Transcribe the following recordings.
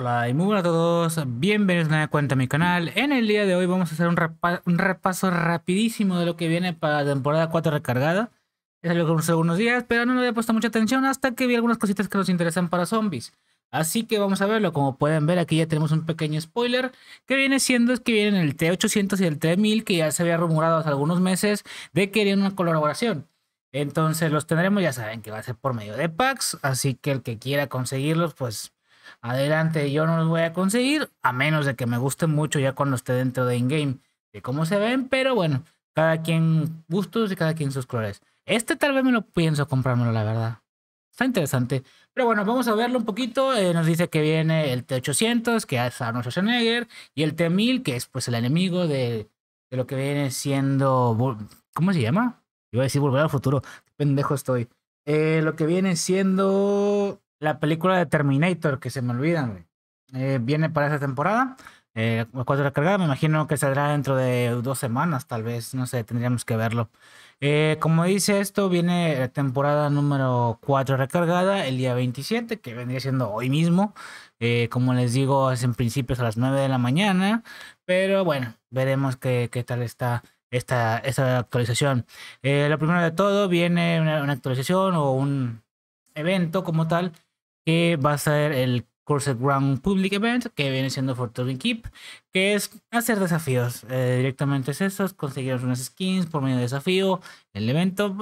Hola y muy buenas a todos, bienvenidos a cuenta a mi canal. En el día de hoy vamos a hacer un, repaso rapidísimo de lo que viene para la temporada 4 recargada. Ya salió con algunos días, pero no le había puesto mucha atención hasta que vi algunas cositas que nos interesan para zombies. Así que vamos a verlo, como pueden ver aquí ya tenemos un pequeño spoiler que viene siendo es que vienen el T800 y el T1000 que ya se había rumorado hace algunos meses de que querían una colaboración. Entonces los tendremos, ya saben que va a ser por medio de packs, así que el que quiera conseguirlos pues adelante yo no los voy a conseguir, a menos de que me guste mucho ya cuando esté dentro de in-game de cómo se ven, pero bueno, cada quien gustos y cada quien sus colores. Este tal vez me lo pienso comprármelo, la verdad. Está interesante. Pero bueno, vamos a verlo un poquito. Eh, nos dice que viene el T800, que es Arnold Schwarzenegger, y el T1000, que es pues el enemigo de, lo que viene siendo... ¿Cómo se llama? Iba a decir Volver al Futuro. Qué pendejo estoy. Eh, lo que viene siendo la película de Terminator, que se me olvidan, eh, viene para esta temporada. Eh, cuatro recargada, me imagino que saldrá dentro de dos semanas, tal vez, no sé, tendríamos que verlo. Eh, como dice esto, viene temporada número 4 recargada el día 27, que vendría siendo hoy mismo. Eh, como les digo, es en principio a las 9 de la mañana, pero bueno, veremos qué, qué tal está esta, esta actualización. lo primero de todo, viene una actualización o un evento como tal que va a ser el Cursed Ground Public Event, que viene siendo For Keep, que es hacer desafíos. Eh, directamente es eso, conseguir unas skins por medio de desafío, el evento.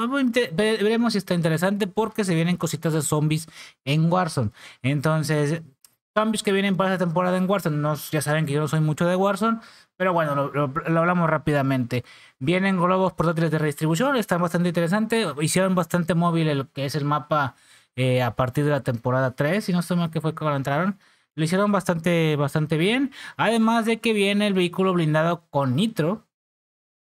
Veremos si está interesante porque se vienen cositas de zombies en Warzone. Entonces, cambios que vienen para esta temporada en Warzone. No, ya saben que yo no soy mucho de Warzone, pero bueno, lo, hablamos rápidamente. Vienen globos portátiles de redistribución, están bastante interesantes. Hicieron bastante móvil lo que es el mapa eh, a partir de la temporada 3, si no estoy mal que fue cuando entraron. Lo hicieron bastante, bastante bien. Además de que viene el vehículo blindado con nitro.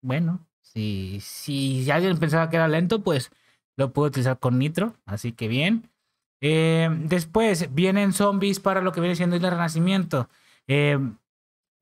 Bueno, si, si alguien pensaba que era lento, pues lo puedo utilizar con nitro. Así que bien. Eh, después vienen zombies para lo que viene siendo el Renacimiento. Eh,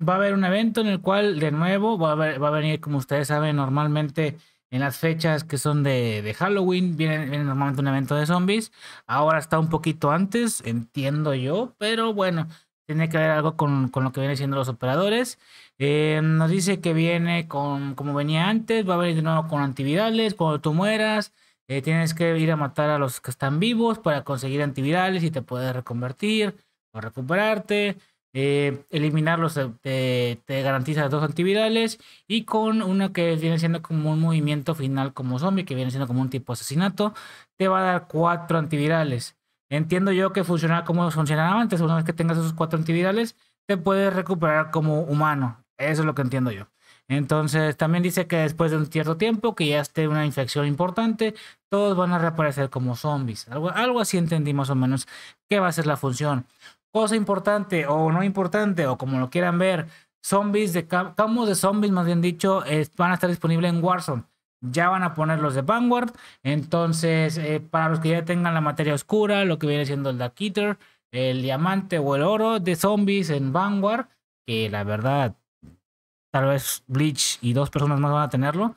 va a haber un evento en el cual, de nuevo, va a venir, como ustedes saben, normalmente en las fechas que son de, Halloween, viene, normalmente un evento de zombies. Ahora está un poquito antes, entiendo yo, pero bueno, tiene que ver algo con, lo que vienen siendo los operadores. Eh, nos dice que viene con como venía antes, va a venir de nuevo con antivirales. Cuando tú mueras, eh, tienes que ir a matar a los que están vivos para conseguir antivirales y te puedes reconvertir o recuperarte. Eh, eliminarlos te, garantiza dos antivirales y con uno que viene siendo como un movimiento final como zombie, que viene siendo como un tipo asesinato, te va a dar cuatro antivirales. Entiendo yo que funcionará como funcionaba antes, una vez que tengas esos cuatro antivirales, te puedes recuperar como humano. Eso es lo que entiendo yo. Entonces, también dice que después de un cierto tiempo, que ya esté una infección importante, todos van a reaparecer como zombies. Algo, algo así entendí más o menos qué va a ser la función cosa importante o no importante o como lo quieran ver, zombies de campos de zombies, más bien dicho, van a estar disponibles en Warzone. Ya van a poner los de Vanguard. Entonces, eh, para los que ya tengan la materia oscura, lo que viene siendo el Dark Eater, el diamante o el oro de zombies en Vanguard, que la verdad, tal vez Bleach y dos personas más van a tenerlo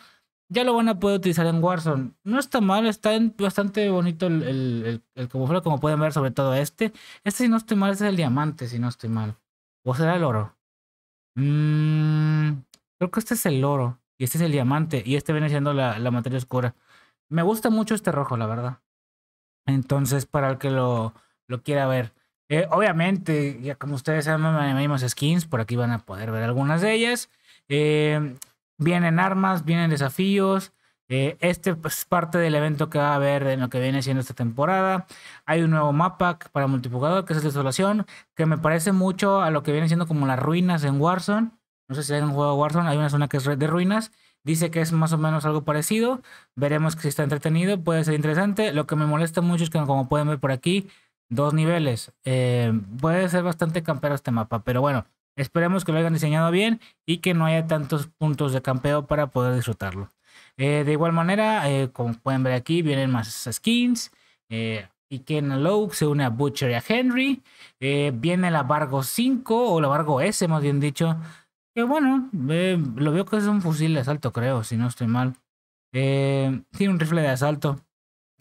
ya lo van a poder utilizar en Warzone. No está mal, está bastante bonito el, el, el, como pueden ver, sobre todo este. Este, si no estoy mal, es el diamante, si no estoy mal. ¿O será el oro? Mm, creo que este es el oro. Y este es el diamante. Y este viene siendo la, la materia oscura. Me gusta mucho este rojo, la verdad. Entonces, para el que lo, lo quiera ver. Eh, obviamente, ya como ustedes saben, mismos skins. Por aquí van a poder ver algunas de ellas. Eh, Vienen armas, vienen desafíos. Eh, este es pues, parte del evento que va a haber en lo que viene siendo esta temporada. Hay un nuevo mapa para multijugador que es Desolación, que me parece mucho a lo que viene siendo como las ruinas en Warzone. No sé si hay un juego de Warzone, hay una zona que es de ruinas. Dice que es más o menos algo parecido. Veremos si está entretenido, puede ser interesante. Lo que me molesta mucho es que, como pueden ver por aquí, dos niveles. Eh, puede ser bastante campero este mapa, pero bueno, Esperemos que lo hayan diseñado bien y que no haya tantos puntos de campeo para poder disfrutarlo. Eh, de igual manera, eh, como pueden ver aquí, vienen más skins. Eh, y Ken Lowe se une a Butcher y a Henry. viene la Vargo 5 o la Vargo S, más bien dicho. Que bueno, lo veo que es un fusil de asalto, creo, si no estoy mal. tiene un rifle de asalto.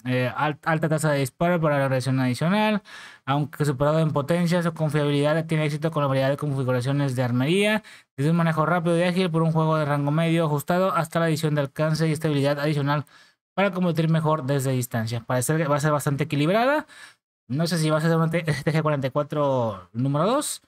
Eh, alta tasa de disparo para la reacción adicional, aunque superado en potencia, su confiabilidad tiene éxito con la variedad de configuraciones de armería, desde un manejo rápido y ágil por un juego de rango medio ajustado hasta la adición de alcance y estabilidad adicional para combatir mejor desde distancia. Parece que va a ser bastante equilibrada. No sé si va a ser un TG44 número 2,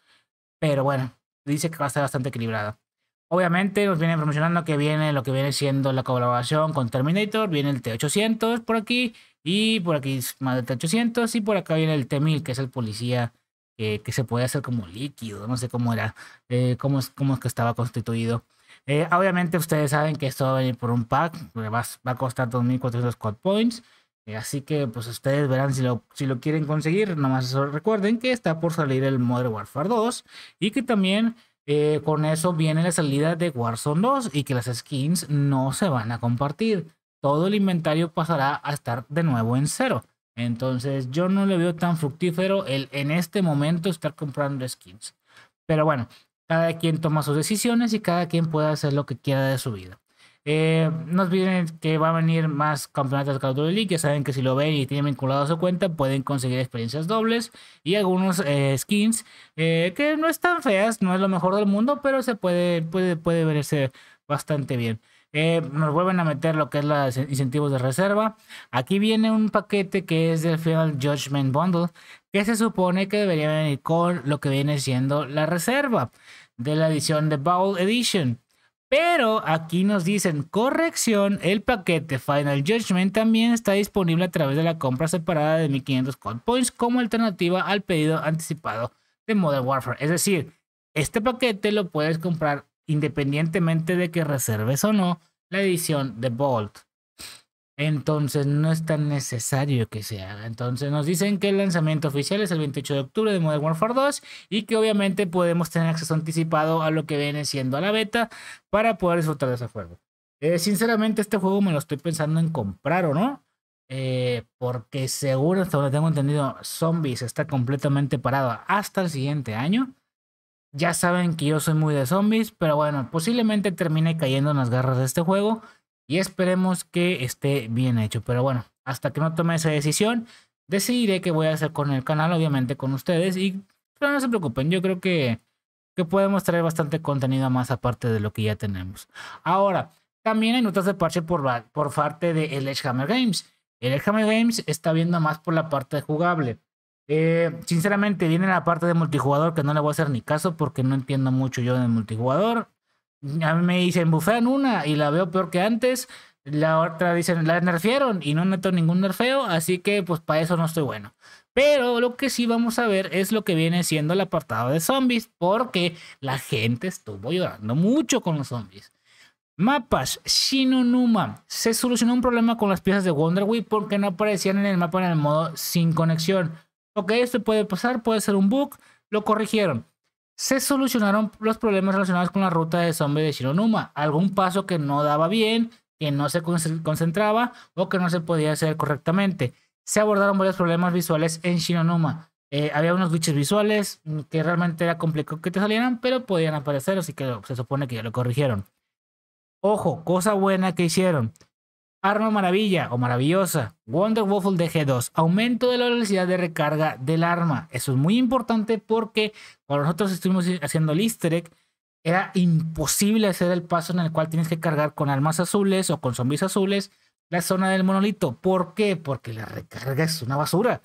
pero bueno, dice que va a ser bastante equilibrada. Obviamente nos viene promocionando que viene lo que viene siendo la colaboración con Terminator, viene el T800 por aquí y por aquí más del T800 y por acá viene el T1000 que es el policía que se puede hacer como líquido, no sé cómo era, eh, cómo, es, cómo es que estaba constituido. Eh, obviamente ustedes saben que esto va a venir por un pack, va, va a costar 2.400 code points. Eh, así que pues ustedes verán si lo, si lo quieren conseguir. Nomás recuerden que está por salir el Modern Warfare 2 y que también eh, con eso viene la salida de Warzone 2 y que las skins no se van a compartir. Todo el inventario pasará a estar de nuevo en cero. Entonces yo no le veo tan fructífero el en este momento estar comprando skins. Pero bueno, cada quien toma sus decisiones y cada quien puede hacer lo que quiera de su vida. Eh, vienen que va a venir más campeonatos de Call of League. Ya saben que si lo ven y tienen vinculado a su cuenta, pueden conseguir experiencias dobles y algunos eh, skins eh, que no están feas, no es lo mejor del mundo, pero se puede, puede, puede verse bastante bien. nos vuelven a meter lo que es los incentivos de reserva. Aquí viene un paquete que es del Final Judgment Bundle, que se supone que debería venir con lo que viene siendo la reserva de la edición de Bowl Edition. Pero aquí nos dicen, corrección, el paquete Final Judgment también está disponible a través de la compra separada de 1500 Code Points como alternativa al pedido anticipado de Modern Warfare. Es decir, este paquete lo puedes comprar independientemente de que reserves o no la edición de Bolt. Entonces no es tan necesario que se haga. Entonces nos dicen que el lanzamiento oficial es el 28 de octubre de Modern Warfare 2 y que obviamente podemos tener acceso anticipado a lo que viene siendo a la beta para poder disfrutar de ese juego. Eh, sinceramente este juego me lo estoy pensando en comprar o no. Eh, porque seguro, hasta donde tengo entendido, Zombies está completamente parado hasta el siguiente año. Ya saben que yo soy muy de zombies, pero bueno, posiblemente termine cayendo en las garras de este juego y esperemos que esté bien hecho. Pero bueno, hasta que no tome esa decisión, decidiré qué voy a hacer con el canal, obviamente con ustedes. Y pero no se preocupen, yo creo que, que podemos traer bastante contenido más aparte de lo que ya tenemos. Ahora, también hay notas de parche por, por parte de Edgehammer Games. El Edgehammer Games está viendo más por la parte jugable. Eh, sinceramente, viene la parte de multijugador que no le voy a hacer ni caso porque no entiendo mucho yo de multijugador. A mí me dicen, bufean una y la veo peor que antes. La otra dicen, la nerfearon y no meto ningún nerfeo, así que pues para eso no estoy bueno. Pero lo que sí vamos a ver es lo que viene siendo el apartado de zombies, porque la gente estuvo llorando mucho con los zombies. Mapas, Shinonuma. Se solucionó un problema con las piezas de Wonder Wheel porque no aparecían en el mapa en el modo sin conexión. Ok, esto puede pasar, puede ser un bug, lo corrigieron se solucionaron los problemas relacionados con la ruta de zombie de Shironuma. Algún paso que no daba bien, que no se concentraba o que no se podía hacer correctamente. Se abordaron varios problemas visuales en Shironuma. Eh, había unos glitches visuales que realmente era complicado que te salieran, pero podían aparecer, así que se supone que ya lo corrigieron. Ojo, cosa buena que hicieron. Arma maravilla o maravillosa. Wonder Waffle DG2. Aumento de la velocidad de recarga del arma. Eso es muy importante porque cuando nosotros estuvimos haciendo el easter egg, era imposible hacer el paso en el cual tienes que cargar con armas azules o con zombies azules la zona del monolito. ¿Por qué? Porque la recarga es una basura.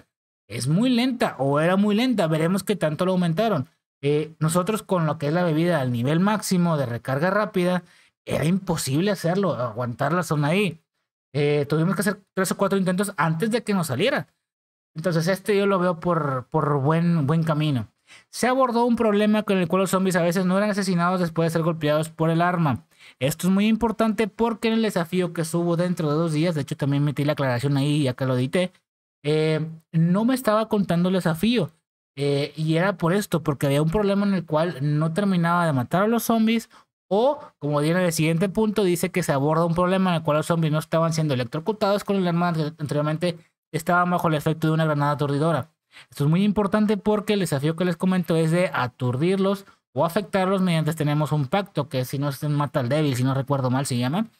Es muy lenta o era muy lenta. Veremos qué tanto lo aumentaron. Eh, nosotros con lo que es la bebida al nivel máximo de recarga rápida, era imposible hacerlo, aguantar la zona ahí. Eh, tuvimos que hacer tres o cuatro intentos antes de que nos saliera. Entonces este yo lo veo por, por buen, buen camino. Se abordó un problema con el cual los zombies a veces no eran asesinados después de ser golpeados por el arma. Esto es muy importante porque en el desafío que subo dentro de dos días, de hecho también metí la aclaración ahí ya que lo edité, eh, no me estaba contando el desafío. Eh, y era por esto, porque había un problema en el cual no terminaba de matar a los zombies o, como viene en el siguiente punto, dice que se aborda un problema en el cual los zombies no estaban siendo electrocutados con el arma que anteriormente estaban bajo el efecto de una granada aturdidora. Esto es muy importante porque el desafío que les comento es de aturdirlos o afectarlos mediante tenemos un pacto que si no se mata al débil, si no recuerdo mal se llama.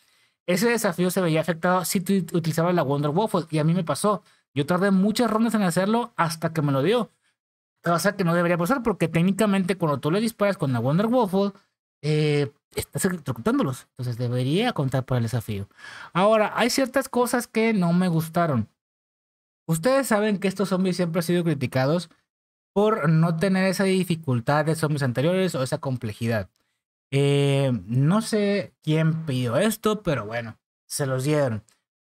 ese desafío se veía afectado si tú utilizabas la Wonder Waffle. Y a mí me pasó. Yo tardé muchas rondas en hacerlo hasta que me lo dio. Cosa que no debería pasar porque técnicamente cuando tú le disparas con la Wonder Waffle, eh, estás electrocutándolos. Entonces debería contar para el desafío. Ahora, hay ciertas cosas que no me gustaron. Ustedes saben que estos zombies siempre han sido criticados por no tener esa dificultad de zombies anteriores o esa complejidad. Eh, no sé quién pidió esto, pero bueno, se los dieron.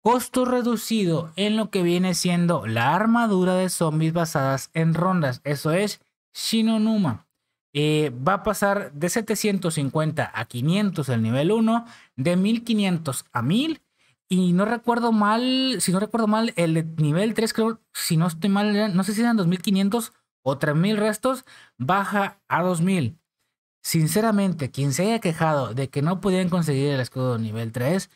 Costo reducido en lo que viene siendo la armadura de zombies basadas en rondas. Eso es Shinonuma. Eh, va a pasar de 750 a 500 el nivel 1, de 1500 a 1000. Y no recuerdo mal, si no recuerdo mal, el nivel 3, creo, si no estoy mal, no sé si eran 2500 o 3000 restos, baja a 2000. Sinceramente, quien se haya quejado de que no podían conseguir el escudo nivel 3,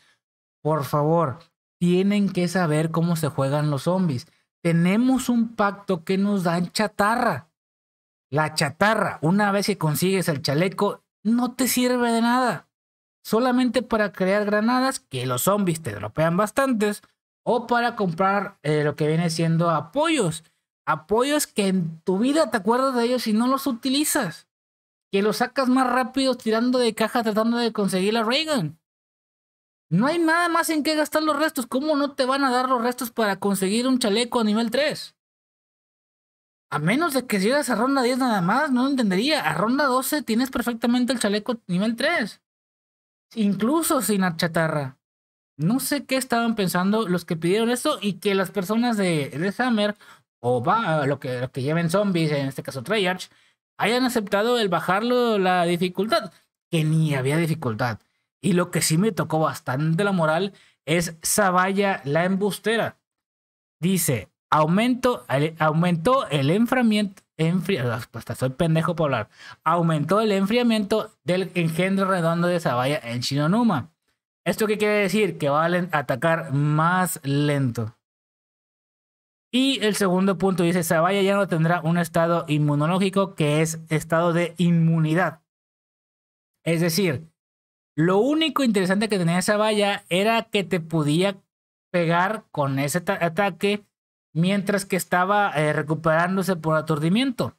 por favor, tienen que saber cómo se juegan los zombies. Tenemos un pacto que nos dan chatarra. La chatarra, una vez que consigues el chaleco, no te sirve de nada. Solamente para crear granadas, que los zombies te dropean bastantes, o para comprar eh, lo que viene siendo apoyos. Apoyos que en tu vida te acuerdas de ellos y no los utilizas que lo sacas más rápido tirando de caja tratando de conseguir la Reagan. No hay nada más en qué gastar los restos. ¿Cómo no te van a dar los restos para conseguir un chaleco a nivel 3? A menos de que llegas a ronda 10 nada más, no entendería. A ronda 12 tienes perfectamente el chaleco nivel 3. Incluso sin chatarra. No sé qué estaban pensando los que pidieron esto y que las personas de, de Hammer o va, lo que, lo que lleven zombies, en este caso Treyarch, hayan aceptado el bajarlo la dificultad, que ni había dificultad. Y lo que sí me tocó bastante la moral es Zavalla la embustera. Dice, aumento, aumentó el enfriamiento, hasta soy pendejo por hablar, aumentó el enfriamiento del engendro redondo de Zavalla en Shinonuma. ¿Esto qué quiere decir? Que va a atacar más lento. Y el segundo punto dice, Zavalla ya no tendrá un estado inmunológico que es estado de inmunidad. Es decir, lo único interesante que tenía Zavalla era que te podía pegar con ese ataque mientras que estaba eh, recuperándose por aturdimiento.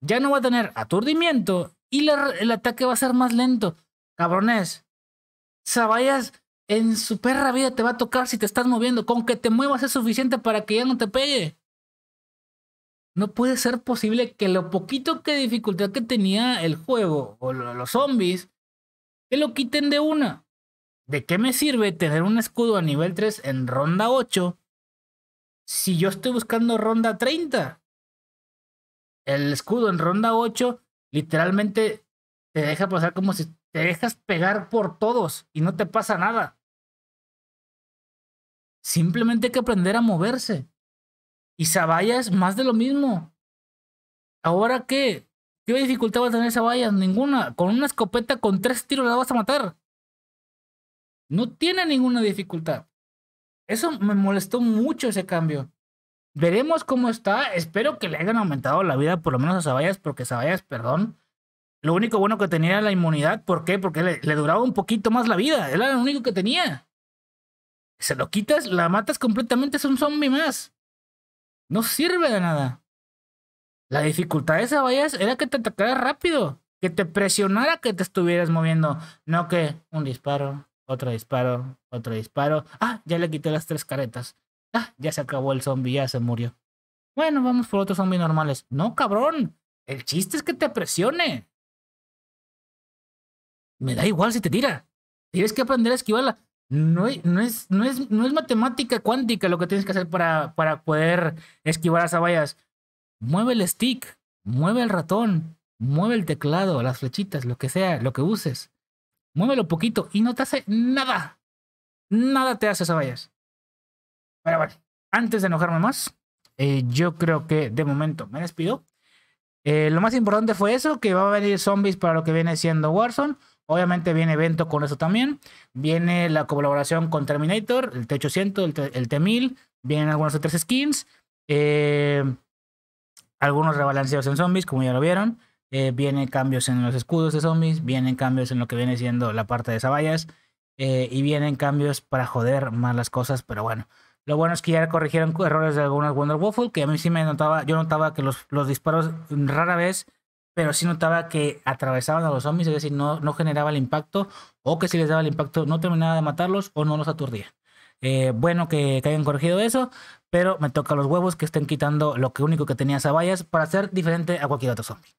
Ya no va a tener aturdimiento y el ataque va a ser más lento. Cabrones, Zavallas en su perra vida te va a tocar si te estás moviendo. Con que te muevas es suficiente para que ya no te pegue. No puede ser posible que lo poquito que dificultad que tenía el juego o los zombies, te lo quiten de una. ¿De qué me sirve tener un escudo a nivel 3 en ronda 8 si yo estoy buscando ronda 30? El escudo en ronda 8 literalmente te deja pasar como si te dejas pegar por todos y no te pasa nada. Simplemente hay que aprender a moverse. Y Zavalla es más de lo mismo. ¿Ahora qué? ¿Qué dificultad va a tener Zavalla? Ninguna. Con una escopeta con tres tiros la vas a matar. No tiene ninguna dificultad. Eso me molestó mucho ese cambio. Veremos cómo está. Espero que le hayan aumentado la vida por lo menos a Zaballas, porque Zaballas, perdón. Lo único bueno que tenía era la inmunidad. ¿Por qué? Porque le, duraba un poquito más la vida. Era lo único que tenía. Se lo quitas, la matas completamente, es un zombie más. No sirve de nada. La dificultad de esa vallas era que te atacara rápido, que te presionara que te estuvieras moviendo, no que un disparo, otro disparo, otro disparo. Ah, ya le quité las tres caretas. Ah, ya se acabó el zombie, ya se murió. Bueno, vamos por otros zombies normales. No, cabrón. El chiste es que te presione. Me da igual si te tira. Tienes que aprender a esquivarla. No, no, es, no, es, no es matemática cuántica lo que tienes que hacer para, para poder esquivar a vallas. Mueve el stick, mueve el ratón, mueve el teclado, las flechitas, lo que sea, lo que uses. Muévelo poquito y no te hace nada. Nada te hace vallas. Pero bueno, antes de enojarme más, eh, yo creo que de momento me despido. Eh, lo más importante fue eso, que va a venir zombies para lo que viene siendo Warzone. Obviamente viene evento con eso también. Viene la colaboración con Terminator, el T800, el, T, 1000 Vienen algunos otros skins. Eh, algunos rebalanceos en zombies, como ya lo vieron. Eh, vienen cambios en los escudos de zombies. Vienen cambios en lo que viene siendo la parte de Zaballas. eh, y vienen cambios para joder más las cosas, pero bueno. Lo bueno es que ya corrigieron errores de algunas Wonder Waffle, que a mí sí me notaba, yo notaba que los, los disparos rara vez, pero sí notaba que atravesaban a los zombies, es decir, no, no generaba el impacto, o que si les daba el impacto no terminaba de matarlos o no los aturdía. Eh, bueno que, hayan corregido eso, pero me toca los huevos que estén quitando lo que único que tenía Sabayas para ser diferente a cualquier otro zombie.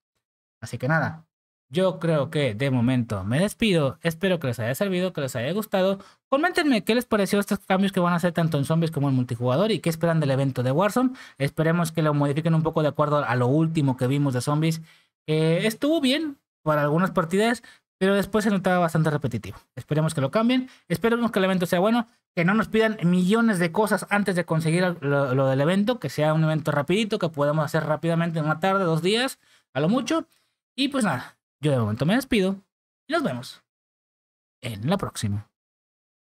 Así que nada, yo creo que de momento me despido. Espero que les haya servido, que les haya gustado. Coméntenme qué les pareció estos cambios que van a hacer tanto en zombies como en multijugador y qué esperan del evento de Warzone. Esperemos que lo modifiquen un poco de acuerdo a lo último que vimos de zombies. estuvo bien para algunas partidas, pero después se notaba bastante repetitivo. Esperemos que lo cambien. Esperemos que el evento sea bueno, que no nos pidan millones de cosas antes de conseguir lo, lo del evento, que sea un evento rapidito, que podamos hacer rápidamente en una tarde, dos días, a lo mucho. Y pues nada, yo de momento me despido y nos vemos en la próxima.